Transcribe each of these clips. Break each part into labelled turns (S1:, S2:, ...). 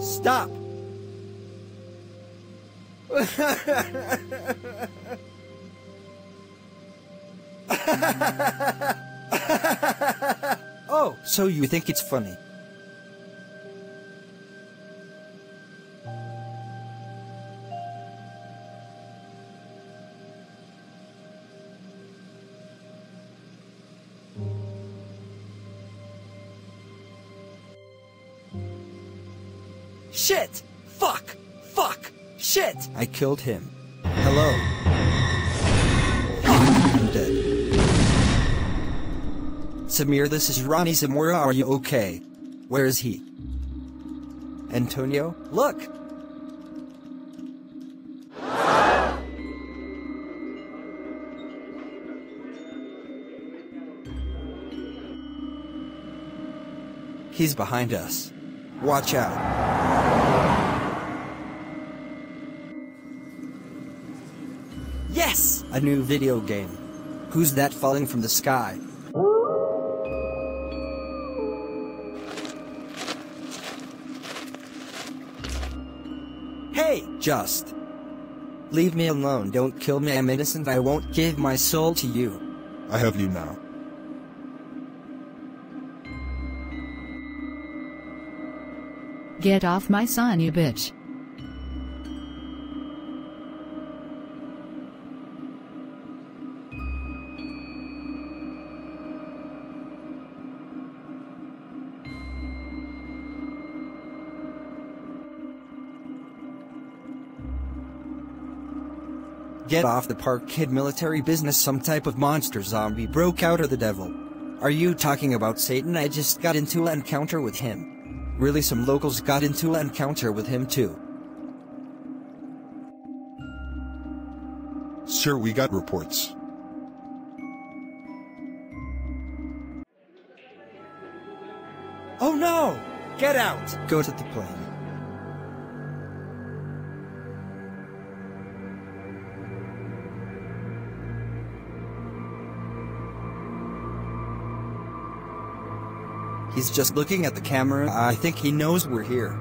S1: Stop! oh, so you think it's funny? Shit! Fuck! Fuck! Shit! I killed him. Hello. I'm dead. Samir, this is Ronnie Zamora. Are you okay? Where is he? Antonio, look! He's behind us. Watch out. Yes! A new video game. Who's that falling from the sky? Hey, just. Leave me alone, don't kill me, I'm innocent, I won't give my soul to you.
S2: I have you now.
S3: Get off my son, you bitch.
S1: Get off the park, kid. Military business. Some type of monster zombie broke out or the devil. Are you talking about Satan? I just got into an encounter with him. Really, some locals got into an encounter with him too.
S2: Sir, we got reports.
S1: Oh no! Get out! Go to the plane. He's just looking at the camera. I think he knows we're here.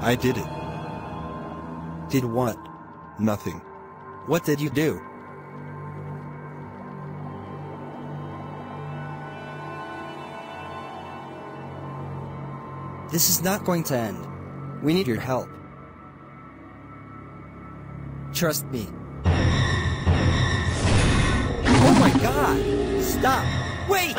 S2: I did it.
S1: Did what?
S2: Nothing.
S1: What did you do? This is not going to end. We need your help. Trust me. Oh my god! Stop! Wait!